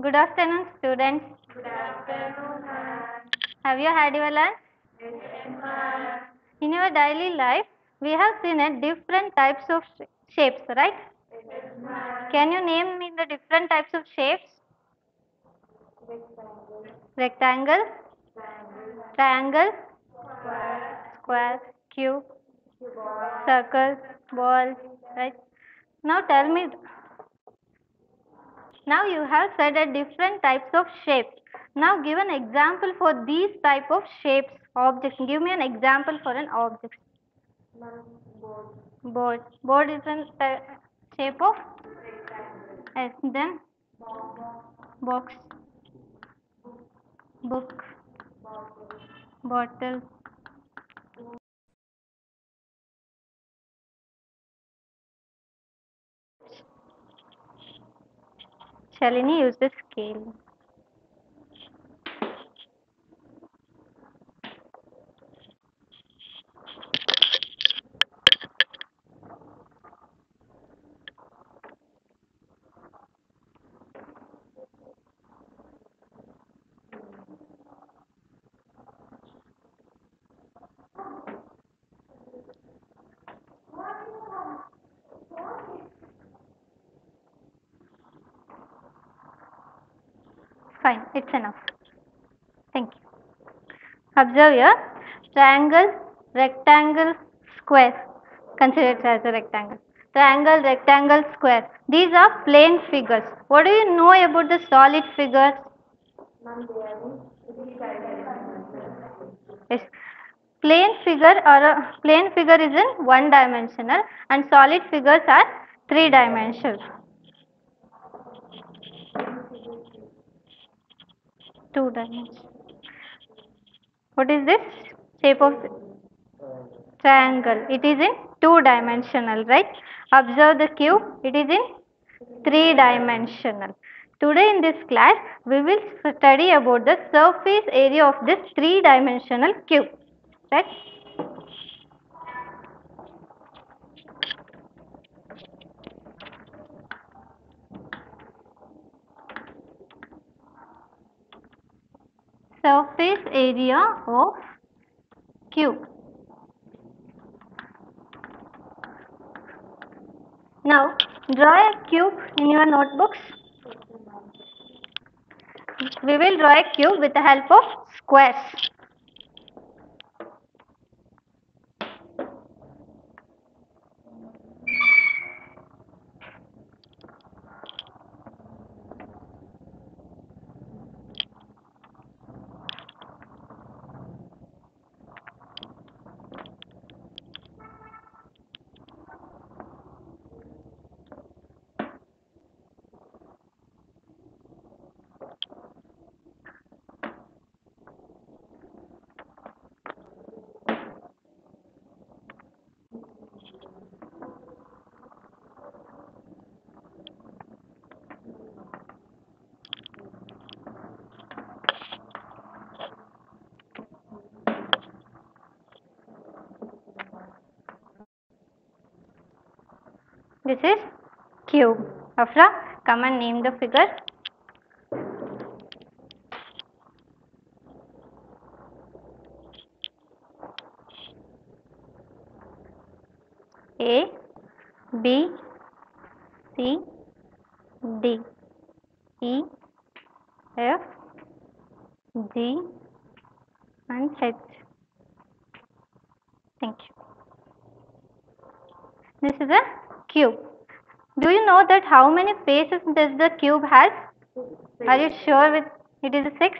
Good afternoon, students. Good afternoon, ma'am. Have you had your lunch? Yes. In your daily life, we have seen a different types of sh- shapes, right? Yes. Can you name me the different types of shapes? Rectangle, Rectangle, triangle, triangle, square, square, cube, cuboid, circle, ball, right? Now tell me. Now you have said a different types of shapes. Now give an example for these type of shapes, objects. Give me an example for an object. board, Board. Board is a ty- uh, shape of rectangle, S. Then box, box, book, bottle, bottle. Shalini use the scale. Fine, it's enough. Thank you. Observe here triangle, rectangle, square. Consider it as a rectangle. Triangle, rectangle, square. These are plane figures. What do you know about the solid figures? Yes. Plane figure or a plane figure is in one dimensional and solid figures are three dimensional. Two dimensional. What is this? Shape of triangle. It is in two dimensional, right? Observe the cube. It is in three dimensional. Today in this class, we will study about the surface area of this three dimensional cube. Right? Surface area of cube. Now, draw a cube in your notebooks. We will draw a cube with the help of squares. This is cube. Afra, come and name the figure. A, B, C, D, E, F, G, and H. Thank you. This is a cube. Do you know that how many faces does the cube has? Are you sure with it is a six?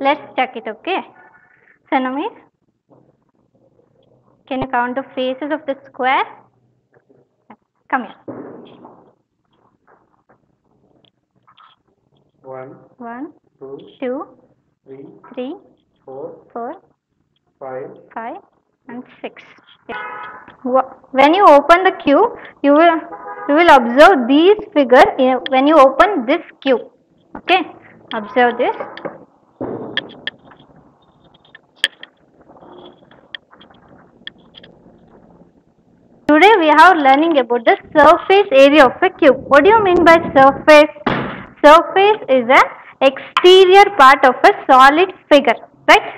Let's check it, okay? Sanamir, can you count the faces of the square? Come here. One, One, two, two, three, three, four, four, five, five, and six. Yeah. When you open the cube, you will you will observe these figure in- when you open this cube. Okay, observe this. Today we are learning about the surface area of a cube. What do you mean by surface? surface is an exterior part of a solid figure, right?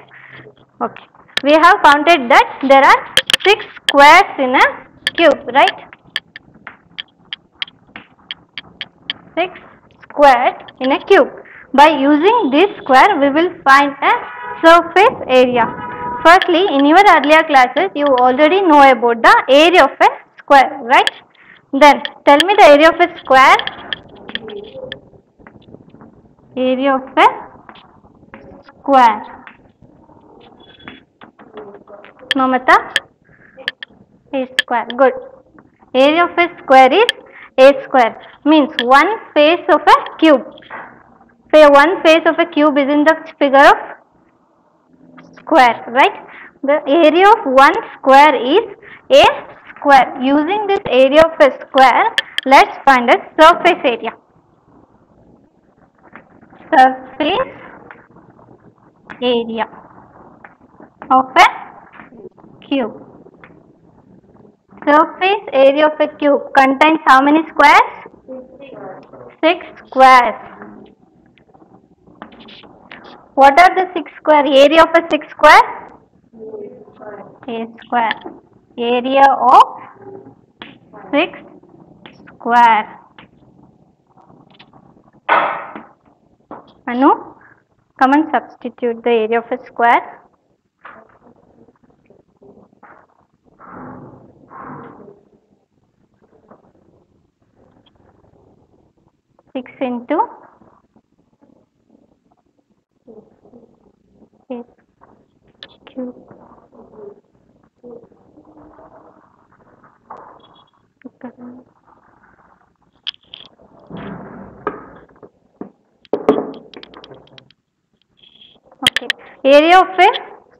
Okay. We have counted that there are six squares in a cube, right? Six squares in a cube. By using this square, we will find a surface area. Firstly, in your earlier classes, you already know about the area of a square, right? Then, tell me the area of a square. Area of a square. Mamata? A square. Good. Area of a square is a square. Means one face of a cube. Say one face of a cube is in the figure of square, right? The area of one square is a square. Using this area of a square, let's find a surface area. Surface area of a cube. Surface area of a cube contains how many squares? Six squares. What are the six square? Area of a six square? A square. Area of six square. Anu, come and substitute the area of a square. Six into eight cube. Okay. Area of a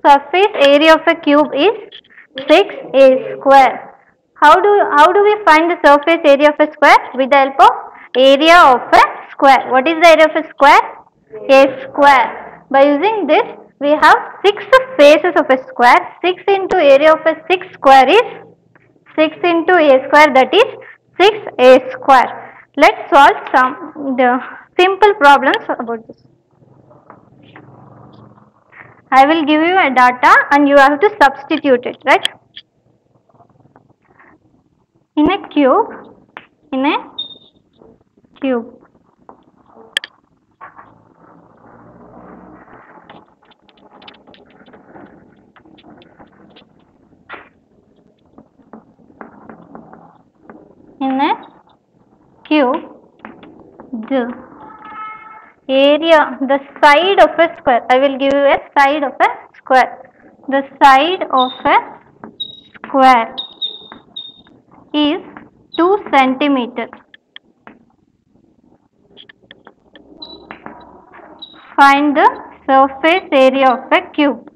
surface area of a cube is 6a square. How do how do we find the surface area of a square? With the help of area of a square. What is the area of a square? A square. By using this, we have six faces of a square. 6 into area of a 6 square is 6 into a square that is 6a square. Let's solve some the simple problems about this. I will give you a data and you have to substitute it, right? In a cube, in a cube. In a cube, the area, the side of a square. I will give you a side of a square. The side of a square is 2 centimeter. Find the surface area of a cube.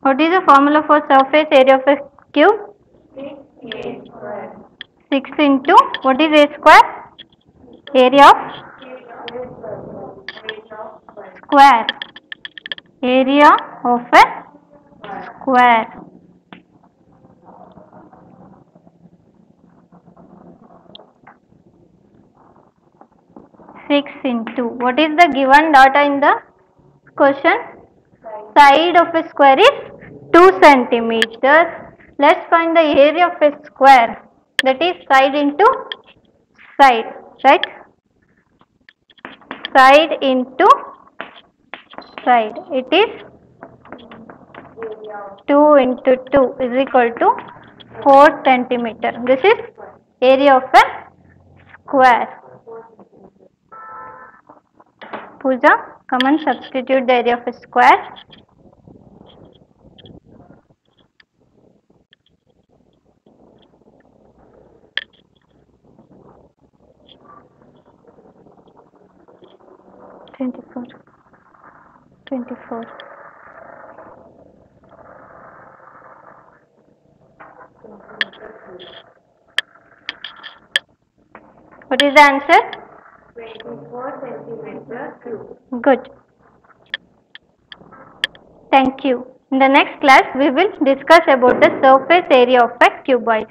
What is the formula for surface area of a cube? 6 into what is a square? Area of square. Area of a square. Six into what is the given data in the question? Side of a square is two centimeters. Let's find the area of a square. That is side into side, right? Side into side. It is 2 into 2 is equal to 4 centimeter. This is area of a square. Pooja, come and substitute the area of a square. Twenty-four. What is the answer? 24 centimeter cube. Good. Thank you. In the next class, we will discuss about the surface area of a cuboid.